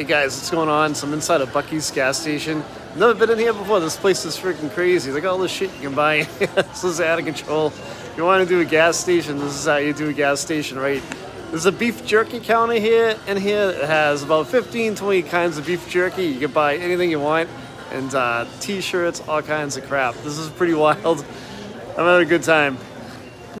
Hey guys, what's going on? So I'm inside a Buc-ee's gas station. Never been in here before. This place is freaking crazy. Look at all this shit you can buy. this is out of control. If you want to do a gas station, this is how you do a gas station, right? There's a beef jerky counter here, and here it has about 15, 20 kinds of beef jerky. You can buy anything you want, and uh, t-shirts, all kinds of crap. This is pretty wild. I'm having a good time.